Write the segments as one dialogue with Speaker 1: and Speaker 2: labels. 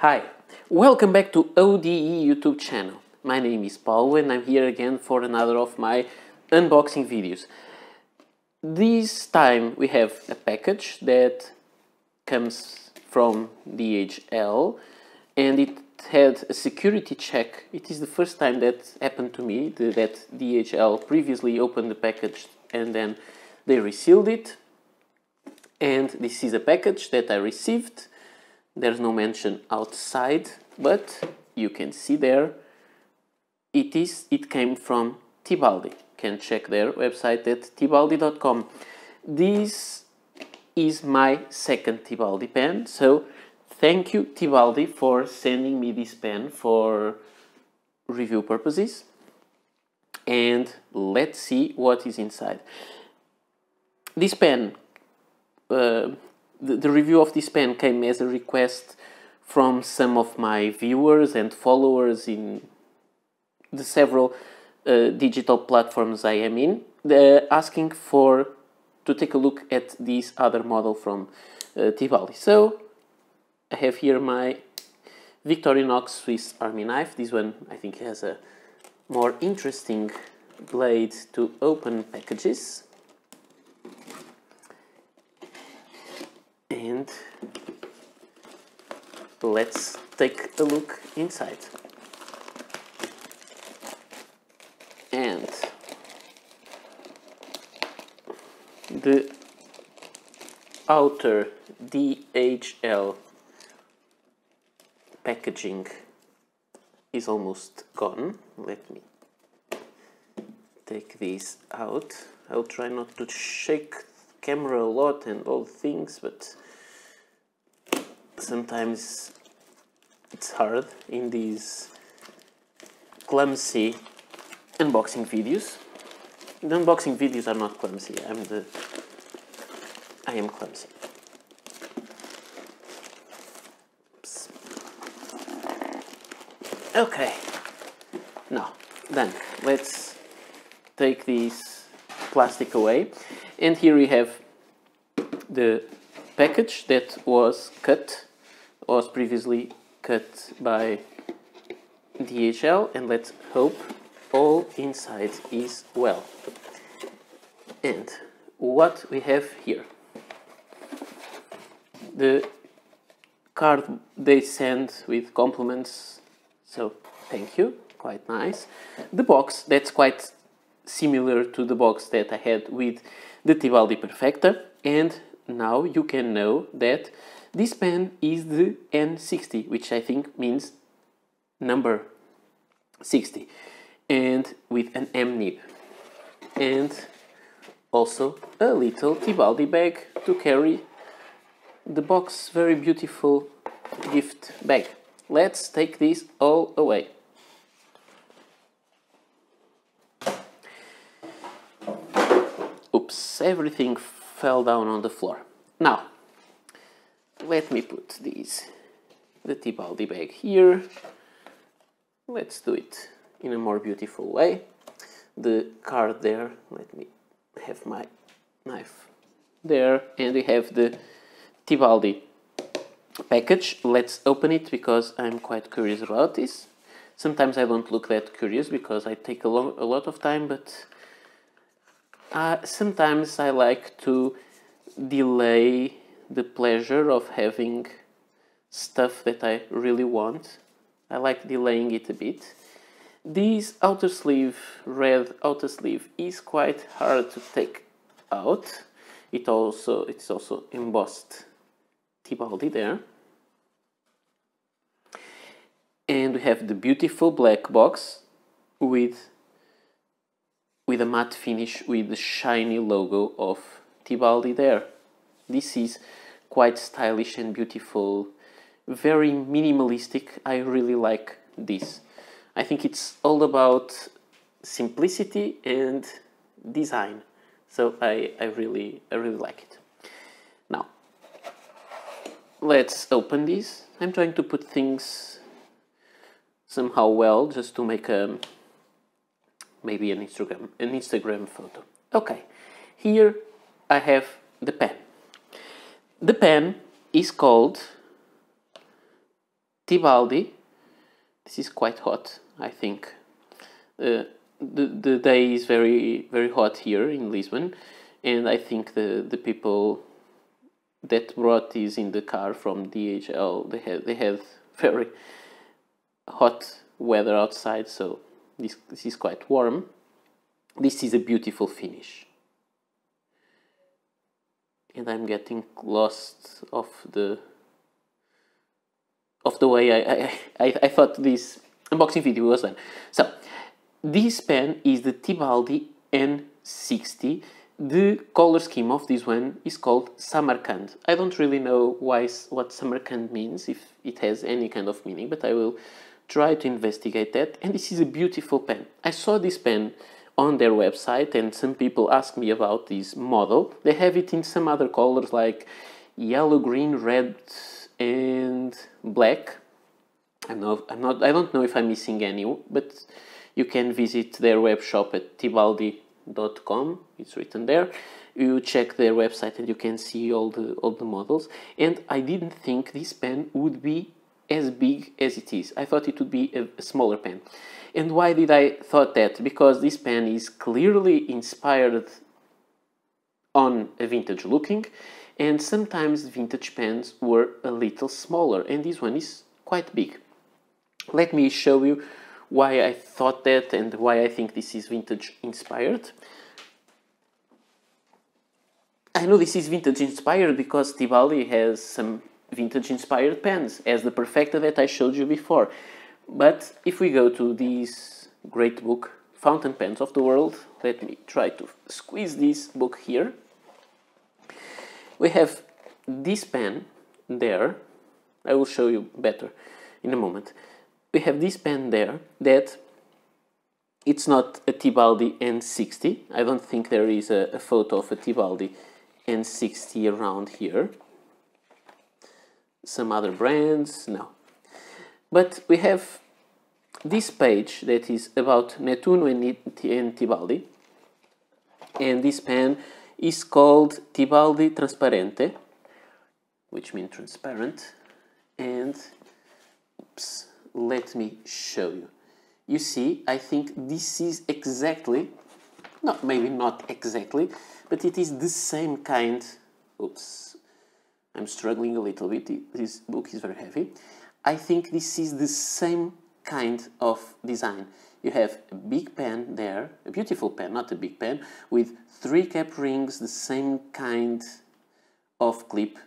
Speaker 1: Hi, welcome back to ODE YouTube channel. My name is Paulo and I'm here again for another of my unboxing videos. This time we have a package that comes from DHL and it had a security check. It is the first time that happened to me that DHL previously opened the package and then they resealed it. And this is a package that I received. There's no mention outside, but you can see there it is it came from Tibaldi. Can check their website at tibaldi.com. This is my second Tibaldi pen, so thank you Tibaldi for sending me this pen for review purposes. And let's see what is inside. This pen, uh, the, the review of this pen came as a request from some of my viewers and followers in the several uh, digital platforms I am in, uh, asking for to take a look at this other model from uh, Tibaldi. So I have here my Victorinox Swiss Army knife. This one I think has a more interesting blade to open packages. And let's take a look inside. And the outer DHL packaging is almost gone. Let me take this out. I'll try not to shake camera a lot and all things, but sometimes it's hard in these clumsy unboxing videos. The unboxing videos are not clumsy. I'm the I am clumsy. Oops. Okay. Now, then let's take this plastic away. And here we have the package that was cut, was previously cut by DHL, and let's hope all inside is well. And what we have here, the card they send with compliments, so thank you, quite nice. The box, that's quite similar to the box that I had with the Tibaldi Perfecta, and now you can know that this pen is the N60, which I think means number 60 and with an M nib. And also a little Tibaldi bag to carry the box very beautiful gift bag. Let's take this all away. Oops everything fell down on the floor. Now let me put these the Tibaldi bag here let's do it in a more beautiful way. The card there, let me have my knife there, and we have the Tibaldi package. Let's open it because I'm quite curious about this. Sometimes I don't look that curious because I take a, a lot of time, but uh, sometimes I like to delay the pleasure of having stuff that I really want. I like delaying it a bit. This outer sleeve, red outer sleeve, is quite hard to take out. It also it's also embossed Tibaldi there. And we have the beautiful black box with with a matte finish with the shiny logo of Tibaldi there. This is quite stylish and beautiful, very minimalistic. I really like this. I think it's all about simplicity and design. So I, I really I really like it. Now let's open this. I'm trying to put things somehow well just to make a maybe an Instagram an Instagram photo. Okay, here I have the pen. The pen is called Tibaldi. This is quite hot, I think. Uh, the, the day is very very hot here in Lisbon and I think the, the people that brought these in the car from DHL they had they had very hot weather outside so this, this is quite warm this is a beautiful finish and I'm getting lost of the of the way I, I, I, thought this unboxing video was done so this pen is the Tibaldi N60 the color scheme of this one is called Samarkand. I don't really know why what Samarkand means, if it has any kind of meaning, but I will try to investigate that. And this is a beautiful pen. I saw this pen on their website and some people ask me about this model. They have it in some other colors like yellow, green, red and black. I'm not, I'm not, I don't know if I'm missing any, but you can visit their web shop at Tibaldi com. It's written there. You check their website and you can see all the all the models. And I didn't think this pen would be as big as it is. I thought it would be a, a smaller pen. And why did I thought that? Because this pen is clearly inspired on a vintage looking and sometimes vintage pens were a little smaller and this one is quite big. Let me show you why I thought that and why I think this is vintage inspired. I know this is vintage inspired because Tibaldi has some vintage inspired pens as the Perfecta that I showed you before. But if we go to this great book, Fountain Pens of the World, let me try to squeeze this book here. We have this pen there, I will show you better in a moment we have this pen there that it's not a Tibaldi N60. I don't think there is a, a photo of a Tibaldi N60 around here. Some other brands, no. But we have this page that is about Nettuno and, and Tibaldi. And this pen is called Tibaldi Transparente, which means transparent. And, oops, let me show you. You see, I think this is exactly, not maybe not exactly, but it is the same kind, oops, I'm struggling a little bit, this book is very heavy. I think this is the same kind of design. You have a big pen there, a beautiful pen, not a big pen, with three cap rings, the same kind of clip.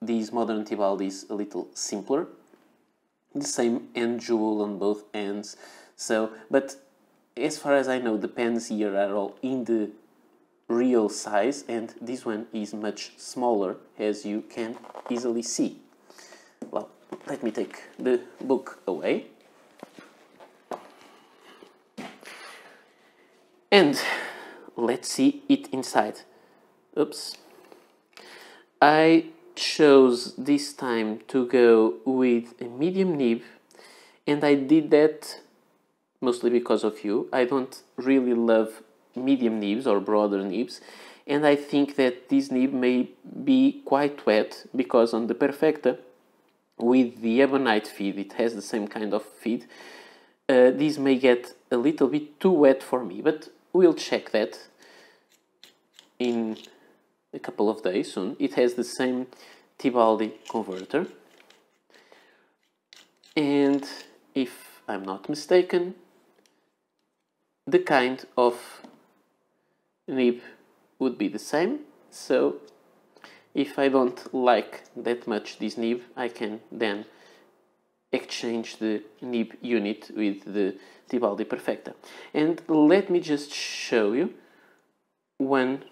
Speaker 1: These modern Tibaldi is a little simpler, the same end jewel on both ends. So, but as far as I know, the pens here are all in the real size and this one is much smaller as you can easily see. Let me take the book away. And let's see it inside. Oops. I chose this time to go with a medium nib and I did that mostly because of you. I don't really love medium nibs or broader nibs and I think that this nib may be quite wet because on the Perfecta with the Ebonite feed, it has the same kind of feed, uh, this may get a little bit too wet for me, but we'll check that in a couple of days soon. It has the same Tibaldi converter. And if I'm not mistaken, the kind of nib would be the same. So if I don't like that much this nib, I can then exchange the nib unit with the Tibaldi Perfecta. And let me just show you one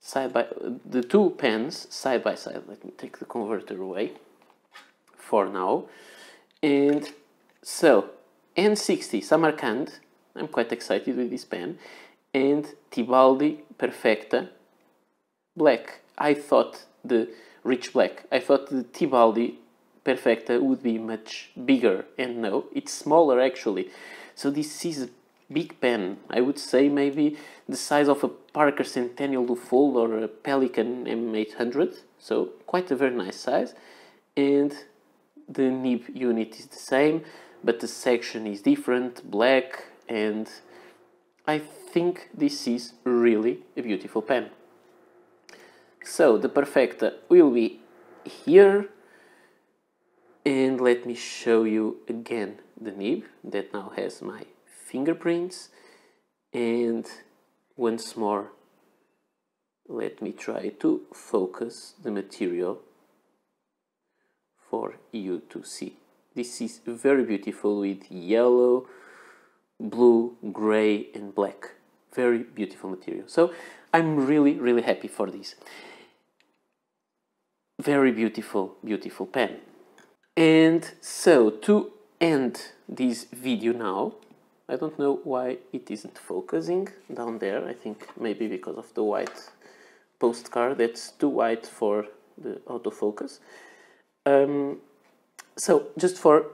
Speaker 1: side by the two pens side by side. Let me take the converter away for now. And so N60 Samarkand, I'm quite excited with this pen, and Tibaldi Perfecta Black. I thought the rich black. I thought the Tibaldi Perfecta would be much bigger, and no, it's smaller actually. So this is a big pen. I would say maybe the size of a Parker Centennial Duofold or a Pelikan M800. So quite a very nice size. And the nib unit is the same, but the section is different, black, and I think this is really a beautiful pen. So the Perfecta will be here, and let me show you again the nib that now has my fingerprints, and once more let me try to focus the material for you to see. This is very beautiful with yellow, blue, gray and black. Very beautiful material. So I'm really, really happy for this. Very beautiful, beautiful pen. And so to end this video now, I don't know why it isn't focusing down there. I think maybe because of the white postcard that's too white for the autofocus. Um, so just for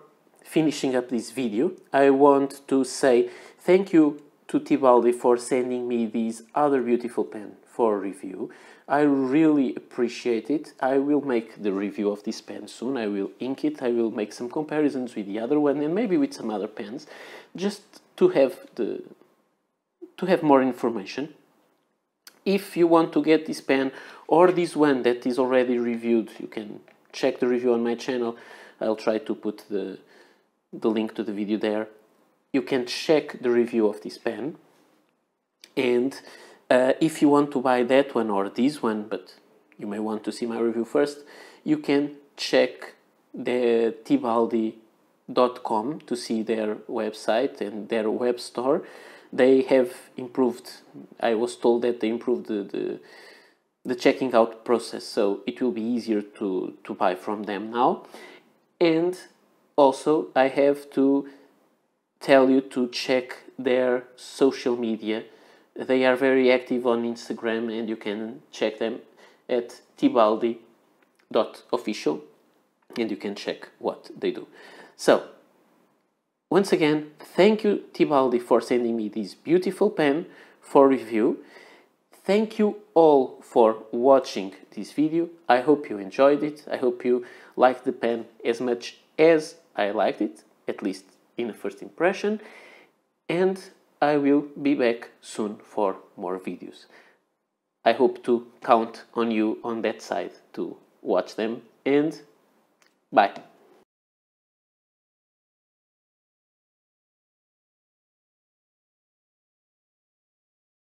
Speaker 1: finishing up this video, I want to say thank you to Tibaldi for sending me this other beautiful pen for review. I really appreciate it. I will make the review of this pen soon. I will ink it. I will make some comparisons with the other one and maybe with some other pens just to have the to have more information if you want to get this pen or this one that is already reviewed, you can check the review on my channel. I'll try to put the, the link to the video there. You can check the review of this pen. And uh, if you want to buy that one or this one, but you may want to see my review first, you can check the tibaldi.com to see their website and their web store they have improved. I was told that they improved the, the, the checking out process, so it will be easier to, to buy from them now. And also, I have to tell you to check their social media. They are very active on Instagram, and you can check them at tibaldi.official and you can check what they do. So, once again, thank you Tibaldi for sending me this beautiful pen for review. Thank you all for watching this video. I hope you enjoyed it. I hope you liked the pen as much as I liked it, at least in a first impression. And I will be back soon for more videos. I hope to count on you on that side to watch them and bye.